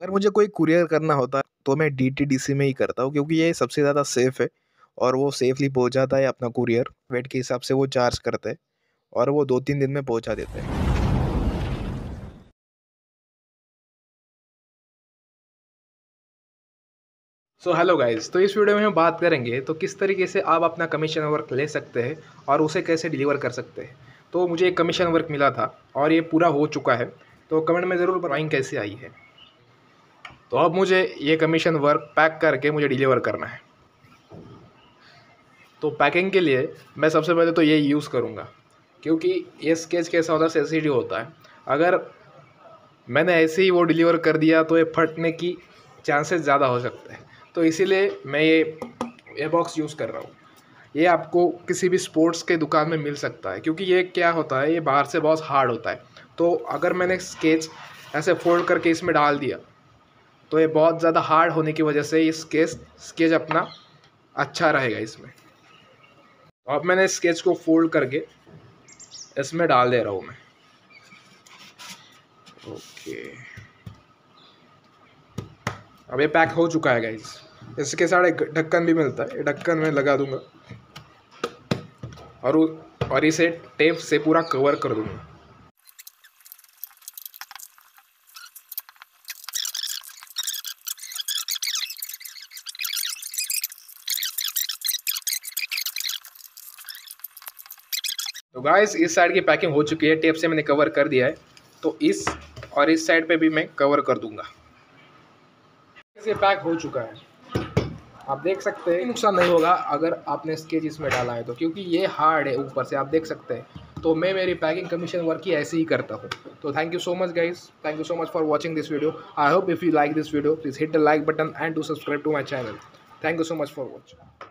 अगर मुझे कोई कुरियर करना होता तो मैं डीटीडीसी में ही करता हूँ, क्योंकि ये सबसे ज़्यादा सेफ़ है और वो सेफ़ली पहुँचाता है अपना कुरियर, वेट के हिसाब से वो चार्ज करते हैं और वो दो तीन दिन में पहुँचा देते हैं। सो हेलो गाइस तो इस वीडियो में हम बात करेंगे तो किस तरीके से आप अपना कमीशन वर्क ले सकते हैं और उसे कैसे डिलीवर कर सकते हैं? तो मुझे एक कमीशन वर्क मिला था और ये पूरा हो चुका है तो कमेंट में ज़रूर बताएँ कैसे आई है। तो अब मुझे ये कमीशन वर्क पैक करके मुझे डिलीवर करना है। तो पैकिंग के लिए मैं सबसे पहले तो ये यूज़ करूँगा, क्योंकि ये स्केच कैसा होता है सेंसिटिव होता है। अगर मैंने ऐसे ही वो डिलीवर कर दिया तो ये फटने की चांसेस ज़्यादा हो सकते हैं। तो इसीलिए मैं ये ये बॉक्स यूज़ कर रहा हूँ। ये आपको किसी भी स्पोर्ट्स के दुकान में मिल सकता है, क्योंकि ये क्या होता है, ये बाहर से बहुत हार्ड होता है। तो अगर मैंने स्केच ऐसे फोल्ड करके इसमें डाल दिया तो ये बहुत ज़्यादा हार्ड होने की वजह से ये स्केच स्केच अपना अच्छा रहेगा इसमें। तो अब मैंने स्केच को फोल्ड करके इसमें डाल दे रहा हूँ मैं। ओके अब ये पैक हो चुका है गाइज़ इसके साथ एक ढक्कन भी मिलता है। ढक्कन में लगा दूँगा। और और इसे टेप से पूरा कवर कर दूँगा। तो गाइस इस साइड की पैकिंग हो चुकी है। टेप से मैंने कवर कर दिया है। तो इस और इस साइड पे भी मैं कवर कर दूँगा। ये पैक हो चुका है। आप देख सकते हैं, नुकसान नहीं होगा अगर आपने स्केच इसमें डाला है तो क्योंकि ये हार्ड है ऊपर से, आप देख सकते हैं। तो मैं मेरी पैकिंग कमीशन वर्क ही ऐसे ही करता हूँ। तो thank you so much guys thank you so much for watching this video I hope if you like this video please hit the like button and to subscribe to my channel thank you so much for watching